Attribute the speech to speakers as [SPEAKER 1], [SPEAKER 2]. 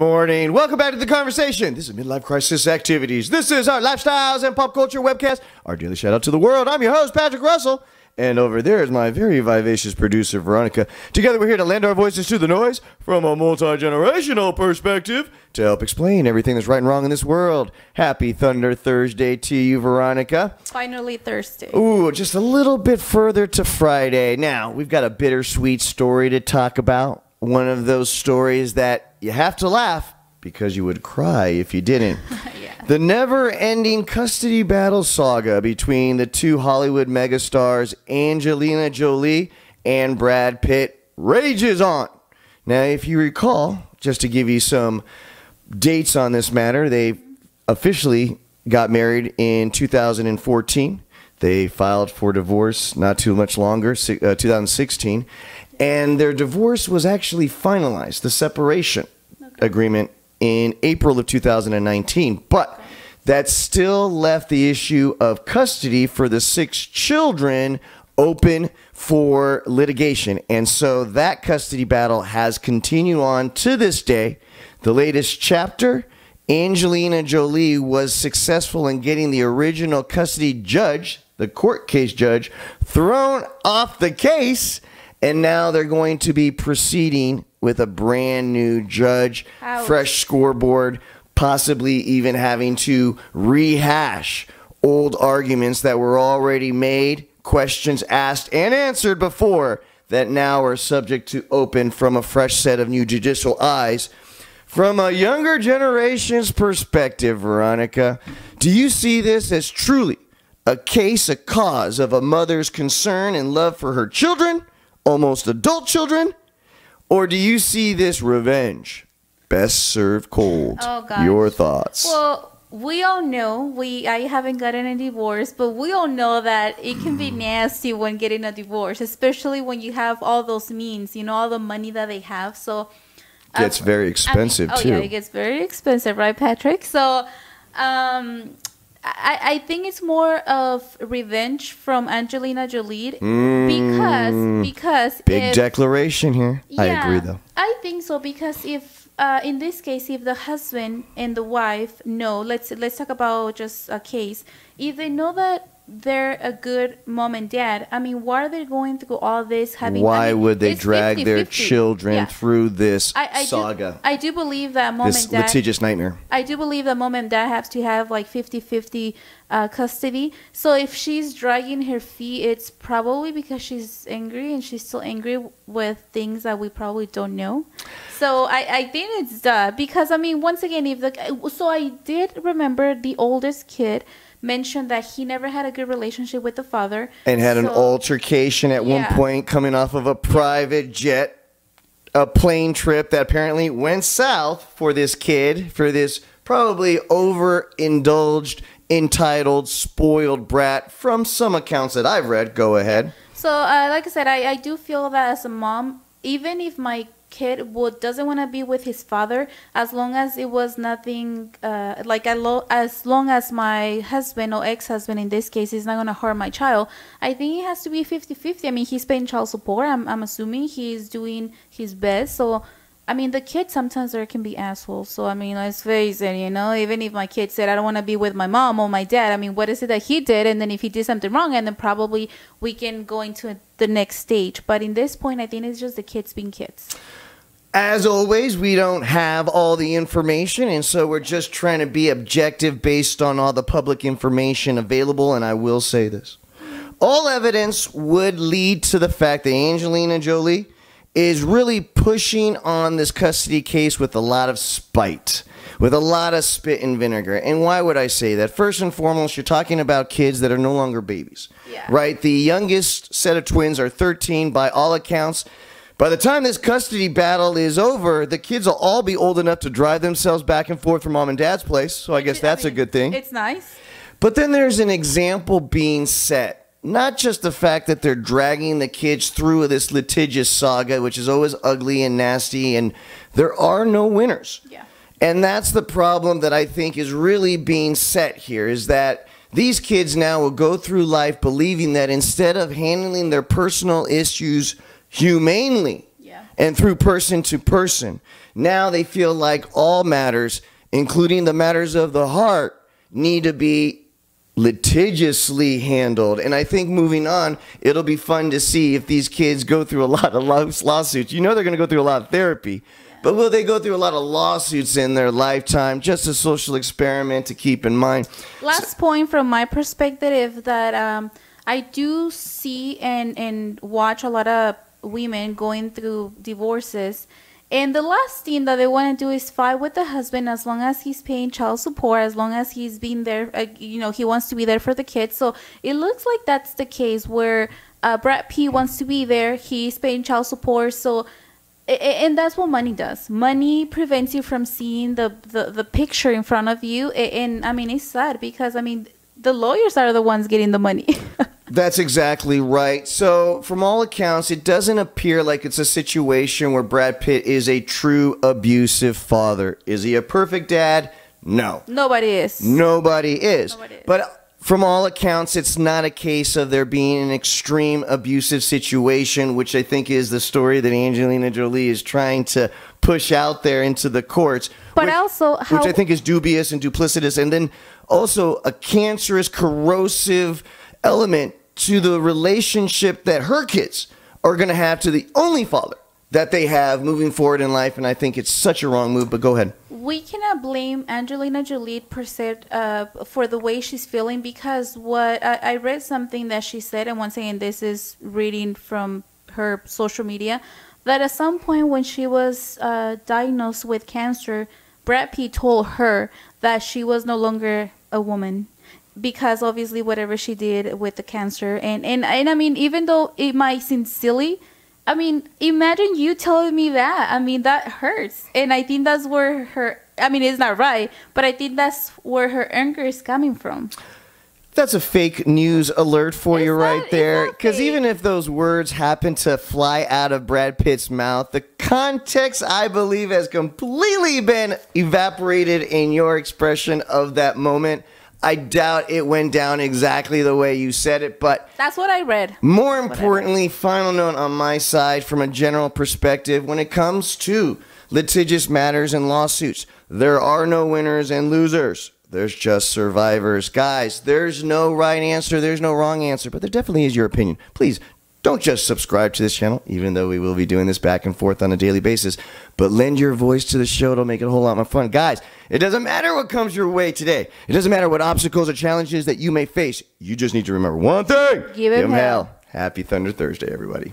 [SPEAKER 1] Morning. Welcome back to the conversation. This is Midlife Crisis Activities. This is our lifestyles and pop culture webcast, our daily shout out to the world. I'm your host, Patrick Russell. And over there is my very vivacious producer, Veronica. Together, we're here to lend our voices to the noise from a multi generational perspective to help explain everything that's right and wrong in this world. Happy Thunder Thursday to you, Veronica.
[SPEAKER 2] Finally Thursday.
[SPEAKER 1] Ooh, just a little bit further to Friday. Now, we've got a bittersweet story to talk about. One of those stories that you have to laugh because you would cry if you didn't.
[SPEAKER 2] Yeah.
[SPEAKER 1] The never ending custody battle saga between the two Hollywood megastars, Angelina Jolie and Brad Pitt, rages on. Now, if you recall, just to give you some dates on this matter, they officially got married in 2014. They filed for divorce not too much longer, uh, 2016. And their divorce was actually finalized, the separation agreement, in April of 2019. But that still left the issue of custody for the six children open for litigation. And so that custody battle has continued on to this day. The latest chapter Angelina Jolie was successful in getting the original custody judge, the court case judge, thrown off the case. And now they're going to be proceeding with a brand new judge,
[SPEAKER 2] Ouch.
[SPEAKER 1] fresh scoreboard, possibly even having to rehash old arguments that were already made, questions asked and answered before that now are subject to open from a fresh set of new judicial eyes. From a younger generation's perspective, Veronica, do you see this as truly a case, a cause of a mother's concern and love for her children, almost adult children? Or do you see this revenge? Best served cold.
[SPEAKER 2] Oh, gosh.
[SPEAKER 1] Your thoughts.
[SPEAKER 2] Well, we all know we I haven't gotten a divorce, but we all know that it can be nasty when getting a divorce, especially when you have all those means, you know, all the money that they have. So
[SPEAKER 1] Gets very
[SPEAKER 2] I mean-
[SPEAKER 1] expensive,
[SPEAKER 2] oh
[SPEAKER 1] too.
[SPEAKER 2] yeah, it gets very expensive, right, Patrick? So, um, I, I think it's more of revenge from Angelina Jolie because because
[SPEAKER 1] Mm. Big
[SPEAKER 2] if,
[SPEAKER 1] declaration here. I agree, though.
[SPEAKER 2] I think so because if uh, in this case, if the husband and the wife know, let's let's talk about just a case. If they know that they're a good mom and dad, I mean, why are they going through all this? Having
[SPEAKER 1] Why
[SPEAKER 2] I mean,
[SPEAKER 1] would they drag their
[SPEAKER 2] 50-50.
[SPEAKER 1] children
[SPEAKER 2] Yeah.
[SPEAKER 1] through this
[SPEAKER 2] I, I
[SPEAKER 1] saga,
[SPEAKER 2] Do, I do believe that mom
[SPEAKER 1] this
[SPEAKER 2] and dad.
[SPEAKER 1] litigious nightmare?
[SPEAKER 2] I do believe that mom and dad have to have like 50-50 uh, custody. So if she's dragging her feet, it's probably because she's angry and she's still angry with things that we probably don't know. So I, I think it's that because I mean once again if the so I did remember the oldest kid mentioned that he never had a good relationship with the father
[SPEAKER 1] And had an altercation at one point coming off of a private jet, a plane trip that apparently went south for this kid, for this probably overindulged, entitled, spoiled brat from some accounts that I've read. Go ahead.
[SPEAKER 2] So, uh, like I said, I, I do feel that as a mom, even if my kid would doesn't want to be with his father, as long as it was nothing, uh, like lo- as long as my husband or ex-husband in this case is not going to harm my child, I think it has to be 50-50. I mean, he's paying child support. I'm, I'm assuming he's doing his best. So, I mean, the kids sometimes there can be assholes. So, I mean, let's face it, you know, even if my kid said, I don't want to be with my mom or my dad, I mean, what is it that he did? And then if he did something wrong, and then probably we can go into the next stage. But in this point, I think it's just the kids being kids.
[SPEAKER 1] As always, we don't have all the information, and so we're just trying to be objective based on all the public information available. And I will say this all evidence would lead to the fact that Angelina Jolie is really pushing on this custody case with a lot of spite, with a lot of spit and vinegar. And why would I say that? First and foremost, you're talking about kids that are no longer babies,
[SPEAKER 2] Yeah.
[SPEAKER 1] right? The youngest set of twins are 13 by all accounts. By the time this custody battle is over, the kids will all be old enough to drive themselves back and forth from mom and dad's place. So I guess that's a
[SPEAKER 2] mean,
[SPEAKER 1] good thing.
[SPEAKER 2] It's nice.
[SPEAKER 1] But then there's an example being set. Not just the fact that they're dragging the kids through this litigious saga, which is always ugly and nasty, and there are no winners.
[SPEAKER 2] Yeah.
[SPEAKER 1] And that's the problem that I think is really being set here is that these kids now will go through life believing that instead of handling their personal issues humanely
[SPEAKER 2] Yeah.
[SPEAKER 1] and through person to person, Now they feel like all matters, including the matters of the heart, need to be litigiously handled. And I think moving on, it'll be fun to see if these kids go through a lot of lawsuits. You know they're going to go through a lot of therapy. But will they go through a lot of lawsuits in their lifetime? Just a social experiment to keep in mind.
[SPEAKER 2] Last so, point from my perspective that um, I do see and, and watch a lot of women going through divorces and the last thing that they want to do is fight with the husband as long as he's paying child support, as long as he's being there, uh, you know, he wants to be there for the kids. So it looks like that's the case where uh, Brad P wants to be there, he's paying child support. So, and that's what money does. Money prevents you from seeing the, the, the picture in front of you. And I mean, it's sad because, I mean, the lawyers are the ones getting the money.
[SPEAKER 1] That's exactly right. So, from all accounts, it doesn't appear like it's a situation where Brad Pitt is a true abusive father. Is he a perfect dad? No.
[SPEAKER 2] Nobody is.
[SPEAKER 1] Nobody is. Nobody is. But from all accounts, it's not a case of there being an extreme abusive situation, which I think is the story that Angelina Jolie is trying to push out there into the courts.
[SPEAKER 2] But
[SPEAKER 1] which,
[SPEAKER 2] also,
[SPEAKER 1] how- which I think is dubious and duplicitous, and then also a cancerous, corrosive element to the relationship that her kids are going to have to the only father that they have moving forward in life. And I think it's such a wrong move, but go ahead.
[SPEAKER 2] We cannot blame Angelina Jolie per se uh, for the way she's feeling because what I, I read something that she said, and once again, this is reading from her social media, that at some point when she was uh, diagnosed with cancer, Brad Pitt told her that she was no longer a woman because obviously whatever she did with the cancer and and and I mean even though it might seem silly I mean imagine you telling me that I mean that hurts and I think that's where her I mean it's not right but I think that's where her anger is coming from
[SPEAKER 1] that's a fake news alert for you right there. Because even if those words happen to fly out of Brad Pitt's mouth, the context, I believe, has completely been evaporated in your expression of that moment. I doubt it went down exactly the way you said it, but
[SPEAKER 2] that's what I read.
[SPEAKER 1] More importantly, final note on my side from a general perspective when it comes to litigious matters and lawsuits, there are no winners and losers. There's just survivors. Guys, there's no right answer, there's no wrong answer, but there definitely is your opinion. Please don't just subscribe to this channel, even though we will be doing this back and forth on a daily basis, but lend your voice to the show. It'll make it a whole lot more fun. Guys, it doesn't matter what comes your way today. It doesn't matter what obstacles or challenges that you may face. You just need to remember one thing.
[SPEAKER 2] Give him hell. hell.
[SPEAKER 1] Happy Thunder Thursday, everybody.